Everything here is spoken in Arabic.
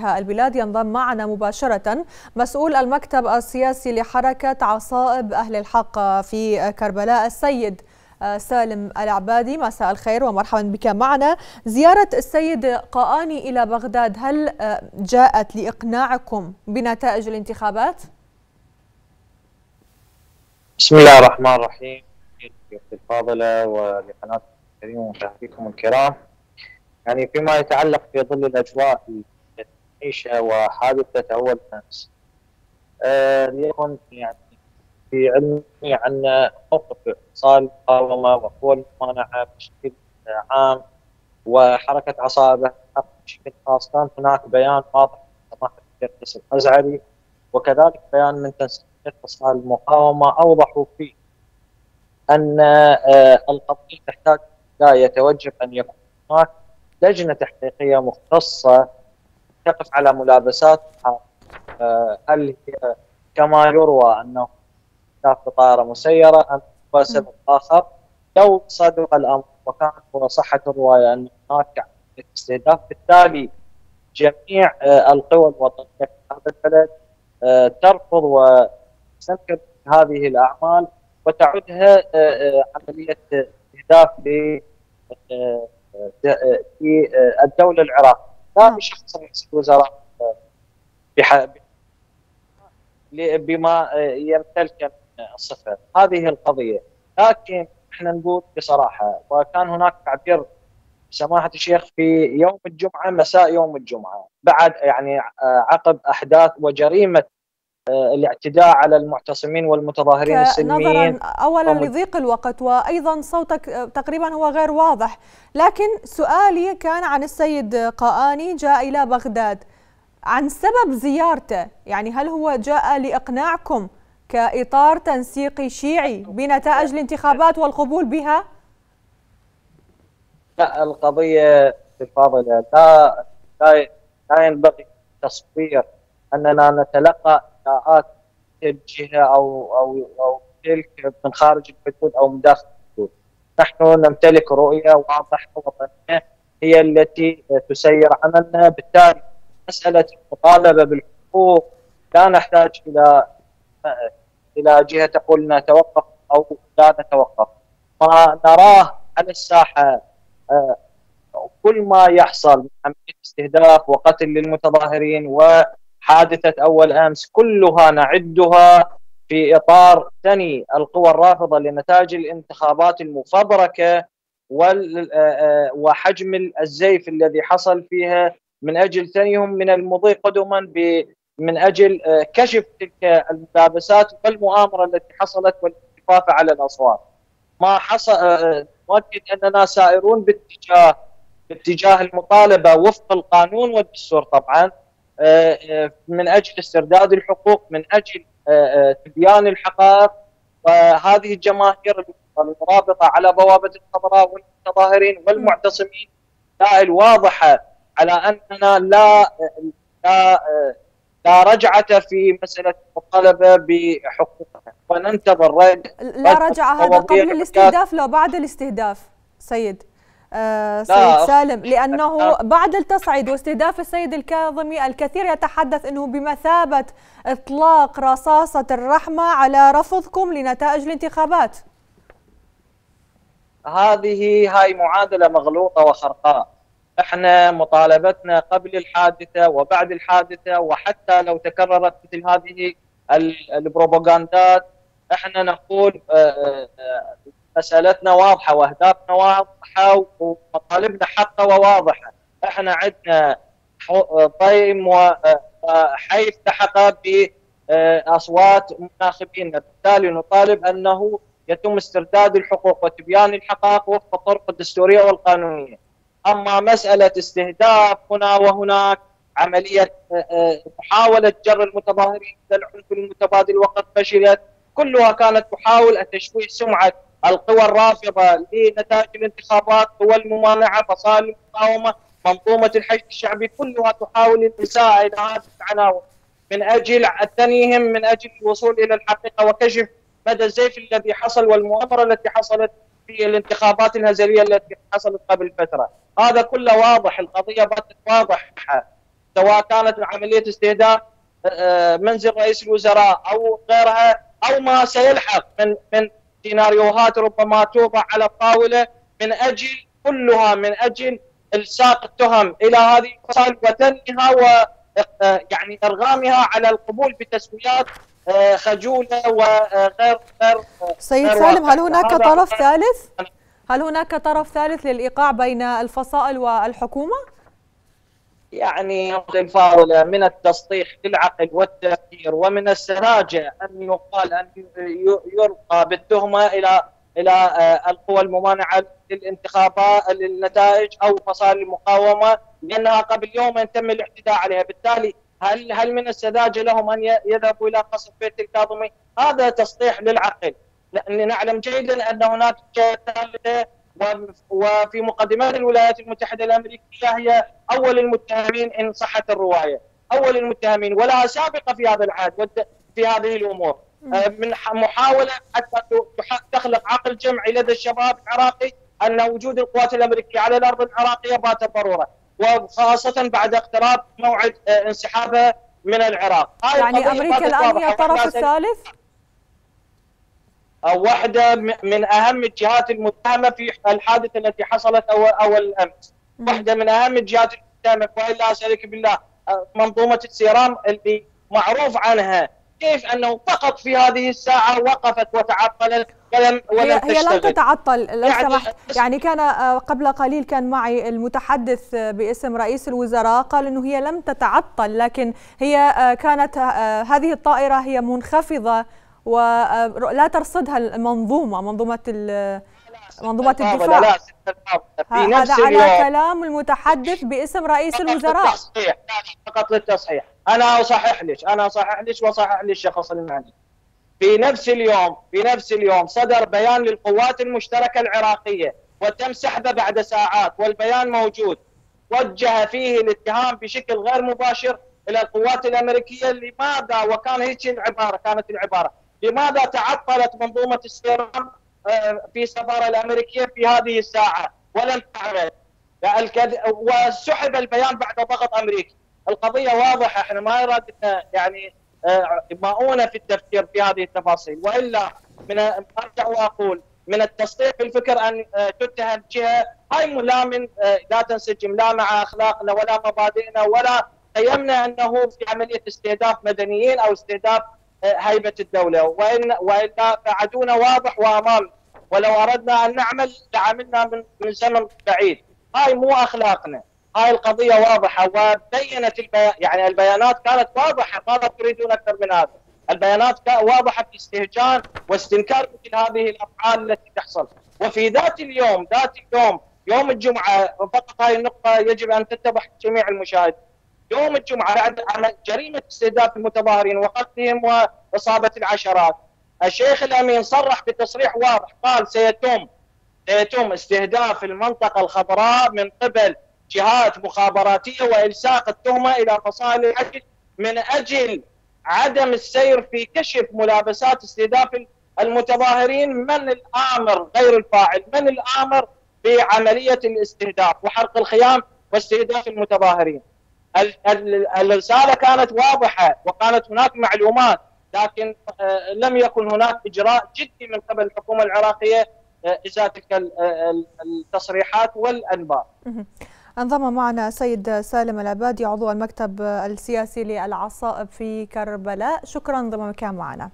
بها البلاد ينضم معنا مباشرة. مسؤول المكتب السياسي لحركة عصائب أهل الحق في كربلاء السيد سالم العبادي. مساء الخير ومرحبا بك معنا. زيارة السيد قاآني إلى بغداد هل جاءت لإقناعكم بنتائج الانتخابات؟ بسم الله الرحمن الرحيم. الفاضلة ولقناة الكريم ومشاهديكم الكرام. يعني فيما يتعلق في ظل الأجواء العيشه وحادثة اول امس آه ليكن يعني في علمي عن موقف اتصال المقاومه وقوى الممانعه بشكل عام وحركة عصابة بشكل خاص. كان هناك بيان واضح من سماحه الشيخ الازعري وكذلك بيان من تنسيق اتصال المقاومه أوضحوا فيه أن آه القضية تحتاج لا يتوجب أن يكون هناك لجنة تحقيقية مختصة تقف على ملابسات آه، هل هي كما يروى انه طائرة مسيرة أم هو سبب آخر؟ لو صدق الأمر وكانت صحه الرواية أن هناك استهداف بالتالي جميع آه، القوى الوطنية في هذا البلد آه، ترفض وتستنكر هذه الأعمال وتعدها عملية استهداف في الدولة العراقية. لا. بشخص رئيس الوزراء بما يمتلك الصفه هذه القضية لكن إحنا نقول بصراحة وكان هناك تعبير سماحة الشيخ في يوم الجمعة مساء يوم الجمعة بعد يعني عقب أحداث وجريمة آه، الاعتداء على المعتصمين والمتظاهرين السلميين. نظرا اولا لضيق الوقت وأيضا صوتك آه، تقريبا هو غير واضح. لكن سؤالي كان عن السيد قاآني جاء إلى بغداد. عن سبب زيارته يعني هل هو جاء لإقناعكم كإطار تنسيقي شيعي بنتائج الانتخابات والقبول بها؟ لا القضية الفاضله لا لا لا ينبغي تصوير أننا نتلقى اداءات الجهة أو أو أو تلك من خارج الحدود أو من داخل الحدود. نحن نمتلك رؤية واضحة وطنية هي التي تسير عملنا بالتالي مسألة المطالبة بالحقوق لا نحتاج إلى إلى جهة تقول نتوقف أو لا نتوقف. ما نراه على الساحة آه، كل ما يحصل من عملية استهداف وقتل للمتظاهرين و حادثة أول أمس كلها نعدها في إطار ثني القوى الرافضة لنتائج الانتخابات المفبركة وحجم الزيف الذي حصل فيها. من أجل ثنيهم من المضي قدما من أجل كشف تلك الملابسات والمؤامرة التي حصلت والالتفاف على الأصوات. ما حصل نؤكد أننا سائرون باتجاه باتجاه المطالبة وفق القانون والدستور طبعا. آه، آه، من أجل استرداد الحقوق من أجل آه، تبيان الحقائق. وهذه الجماهير المرابطة على بوابة الخضراء والمتظاهرين والمعتصمين دائل واضحة على أننا لا لا لا رجعة في مسألة المطالبه بحقوقنا. وننتظر لا رجعة هذا قبل الاستهداف لو بعد الاستهداف. سيد. آه، سيد سالم لأنه بعد التصعيد واستهداف السيد الكاظمي الكثير يتحدث أنه بمثابة إطلاق رصاصة الرحمة على رفضكم لنتائج الانتخابات. هذه هاي معادلة مغلوطة وخرقاء. إحنا مطالبتنا قبل الحادثة وبعد الحادثة وحتى لو تكررت مثل هذه البروباغاندات إحنا نقول مسألتنا واضحة وأهدافنا واضحة ومطالبنا حقة وواضحة إحنا عندنا طيم وحي التحق بأصوات مناخبين بالتالي نطالب أنه يتم استرداد الحقوق وتبيان الحقائق وفق الطرق الدستورية والقانونية. أما مسألة استهداف هنا وهناك عملية محاولة جر المتظاهرين إلى العنف المتبادل وقد فشلت كلها كانت تحاول تشويه سمعة القوى الرافضة لنتائج الانتخابات قوى الممانعة فصائل المقاومة منظومة الحشد الشعبي كلها تحاول النساء إلى هذه العناوين. من أجل التنيهم من أجل الوصول إلى الحقيقة وكشف مدى الزيف الذي حصل والمؤامرة التي حصلت في الانتخابات الهزلية التي حصلت قبل فترة، هذا كله واضح القضية باتت واضحة سواء كانت عملية استهداف منزل رئيس الوزراء أو غيرها أو ما سيلحق من من سيناريوهات ربما توضع على الطاوله من أجل كلها من أجل إلساق التهم إلى هذه الفصائل وتنها و يعني إرغامها على القبول بتسويات خجولة وغير غير سيد غير سالم هل هناك طرف ثالث؟ هل هناك طرف ثالث للإيقاع بين الفصائل والحكومة؟ يعني الفاضلة من التسطيح للعقل والتفكير ومن السذاجه أن يقال أن يرقى بالتهمة إلى إلى القوى الممانعة للانتخابات للنتائج أو فصائل المقاومة لأنها قبل يومين تم الاعتداء عليها، بالتالي هل هل من السذاجة لهم أن يذهبوا إلى قصف بيت الكاظمي؟ هذا تسطيح للعقل، لأن نعلم جيدا أن هناك ثالثة وفي مقدمات الولايات المتحدة الأمريكية هي أول المتهمين إن صحت الرواية، أول المتهمين ولها سابقه في هذا العهد في هذه الأمور. من محاولة حتى تخلق عقل جمعي لدى الشباب العراقي أن وجود القوات الأمريكية على الأرض العراقية بات ضرورة وخاصة بعد اقتراب موعد انسحابها من العراق. يعني أمريكا الآن هي الطرف الثالث؟ واحدة من أهم الجهات المتهمة في الحادثة التي حصلت أول اول امس. واحدة من أهم الجهات المتهمة والا اسالك بالله منظومة السيرام اللي معروف عنها. كيف أنه فقط في هذه الساعة وقفت وتعطلت ولم ولم هي, هي لم تتعطل لو يعني سمحت يعني كان قبل قليل كان معي المتحدث باسم رئيس الوزراء قال إنه هي لم تتعطل لكن هي كانت هذه الطائرة هي منخفضة ولا ترصدها المنظومة منظومة منظومة الدفاع. لا في نفس هذا على كلام المتحدث باسم رئيس الوزراء. فقط للتصحيح. أنا اصحح لك أنا اصحح لك واصحح للشخص المعني في نفس اليوم في نفس اليوم صدر بيان للقوات المشتركة العراقية وتم سحبه بعد ساعات والبيان موجود. وجه فيه الاتهام بشكل غير مباشر إلى القوات الأمريكية لماذا؟ وكان هيك العبارة كانت العبارة. لماذا تعطلت منظومة السيرام في السفاره الأمريكية في هذه الساعة؟ ولم تعمل. وسحب البيان بعد ضغط أمريكي. القضية واضحة إحنا ما نراد يعني مؤونه في التفكير في هذه التفاصيل. وإلا من أرجع وأقول من التصديق في الفكر ان تتهم جهة هاي لا من لا تنسجم لا مع أخلاقنا ولا مبادئنا ولا قيمنا أنه في عملية استهداف مدنيين أو استهداف هيبة الدولة. وان والا فعدونا واضح وأمام. ولو أردنا أن نعمل لعملنا من من زمن بعيد. هاي مو أخلاقنا. هاي القضية واضحة. وبينت البيان يعني البيانات كانت واضحة. ماذا تريدون أكثر من هذا؟ البيانات واضحة في استهجان واستنكار مثل هذه الأفعال التي تحصل. وفي ذات اليوم ذات اليوم يوم الجمعة فقط هاي النقطة يجب أن تتضح جميع المشاهدين. يوم الجمعة بعد جريمة استهداف المتظاهرين وقتلهم وإصابة العشرات. الشيخ الأمين صرح بتصريح واضح قال سيتم سيتم استهداف المنطقة الخضراء من قبل جهات مخابراتية وإلساق التهمة إلى فصائل الحج من أجل عدم السير في كشف ملابسات استهداف المتظاهرين. من الآمر غير الفاعل؟ من الآمر بعملية الاستهداف وحرق الخيام واستهداف المتظاهرين؟ الرسالة كانت واضحة وكانت هناك معلومات لكن لم يكن هناك إجراء جدي من قبل الحكومة العراقية إزاء تلك التصريحات والأنباء. أنضم معنا سيد سالم العبادي عضو المكتب السياسي للعصائب في كربلاء، شكرا انضمامك معنا.